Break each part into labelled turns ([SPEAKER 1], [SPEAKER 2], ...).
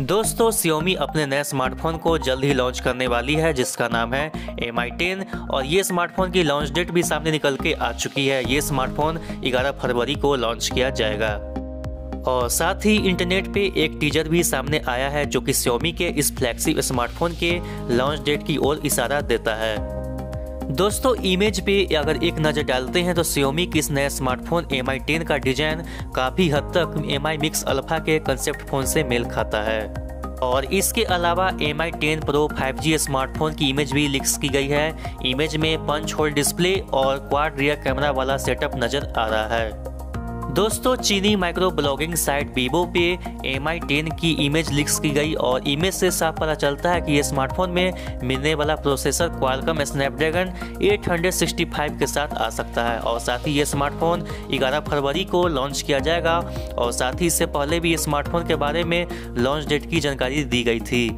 [SPEAKER 1] दोस्तों, Xiaomi अपने नए स्मार्टफ़ोन को जल्द ही लॉन्च करने वाली है, जिसका नाम है एम आई टेन और ये स्मार्टफ़ोन की लॉन्च डेट भी सामने निकल के आ चुकी है। ये स्मार्टफ़ोन 11 फरवरी को लॉन्च किया जाएगा। और साथ ही इंटरनेट पे एक टीजर भी सामने आया है, जो कि Xiaomi के इस फ्लैगशिप स्मार्टफ़ोन के लॉन्च डेट की ओर इशारा देता है। दोस्तों इमेज पे अगर एक नज़र डालते हैं तो Xiaomi के इस नए स्मार्टफ़ोन एम आई टेन का डिज़ाइन काफ़ी हद तक एम आई मिक्स अल्फ़ा के कंसेप्ट फ़ोन से मेल खाता है। और इसके अलावा M I ten pro five smartphone की इमेज भी लिक्स की गई है। इमेज में पंच होल डिस्प्ले और क्वाड रियर कैमरा वाला सेटअप नज़र आ रहा है। दोस्तों, चीनी माइक्रो ब्लॉगिंग साइट वीवो पे एम आई टेन की इमेज लिक्स की गई और इमेज से साफ़ पता चलता है कि ये स्मार्टफ़ोन में मिलने वाला प्रोसेसर क्वालकम स्नैपड्रैगन 865 के साथ आ सकता है और साथ ही ये स्मार्टफ़ोन 11 फरवरी को लॉन्च किया जाएगा और साथ ही इससे पहले भी ये स्मार्टफ़ोन के बारे में लॉन्च डेट की जानकारी दी गई थी।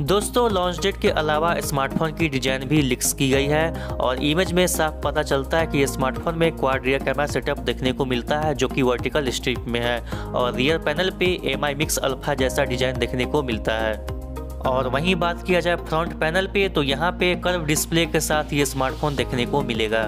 [SPEAKER 1] दोस्तों लॉन्च डेट के अलावा स्मार्टफ़ोन की डिज़ाइन भी लिक्स की गई है और इमेज में साफ़ पता चलता है कि स्मार्टफ़ोन में क्वाड रियर कैमरा सेटअप देखने को मिलता है, जो कि वर्टिकल स्ट्रिप में है और रियर पैनल पे एम आई मिक्स अल्फ़ा जैसा डिज़ाइन देखने को मिलता है। और वहीं बात किया जाए फ्रंट पैनल पे तो यहाँ पे कर्व डिस्प्ले के साथ ये स्मार्टफ़ोन देखने को मिलेगा।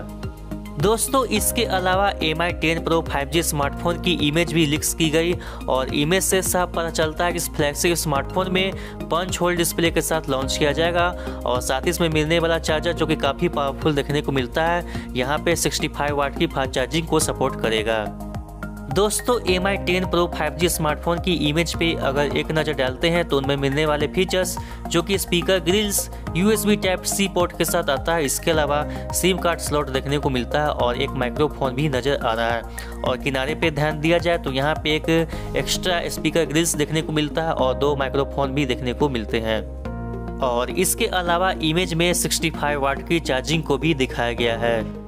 [SPEAKER 1] दोस्तों, इसके अलावा M I ten pro five smartphone की इमेज भी लिक्स की गई और इमेज से साफ़ पता चलता है कि इस फ्लैगशिप स्मार्टफ़ोन में पंच होल डिस्प्ले के साथ लॉन्च किया जाएगा और साथ ही इसमें मिलने वाला चार्जर जो कि काफ़ी पावरफुल देखने को मिलता है, यहाँ पे 65 वाट की फास्ट चार्जिंग को सपोर्ट करेगा। दोस्तों M I ten pro five G smartphone की इमेज पे अगर एक नज़र डालते हैं तो उनमें मिलने वाले फीचर्स जो कि speaker grills USB type C port के साथ आता है। इसके अलावा सिम कार्ड स्लॉट देखने को मिलता है और एक माइक्रोफोन भी नज़र आ रहा है। और किनारे पे ध्यान दिया जाए तो यहाँ पे एक एक्स्ट्रा स्पीकर ग्रिल्स देखने को मिलता है और दो माइक्रोफोन भी देखने को मिलते हैं। और इसके अलावा इमेज में 65 वाट की चार्जिंग को भी दिखाया गया है।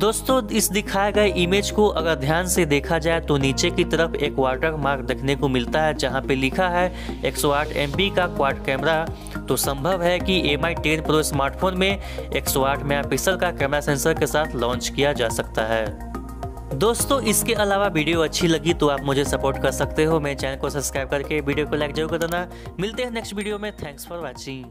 [SPEAKER 1] दोस्तों, इस दिखाए गए इमेज को अगर ध्यान से देखा जाए तो नीचे की तरफ़ एक वाटर मार्क देखने को मिलता है, जहाँ पे लिखा है 108 एमपी का क्वाड कैमरा तो संभव है कि M I ten pro smartphone में 108 मेगापिक्सल का कैमरा सेंसर के साथ लॉन्च किया जा सकता है। दोस्तों, इसके अलावा वीडियो अच्छी लगी तो आप मुझे सपोर्ट कर सकते हो। मेरे चैनल को सब्सक्राइब करके वीडियो को लाइक ज़रूर कर देना। मिलते हैं नेक्स्ट वीडियो में। Thanks for watching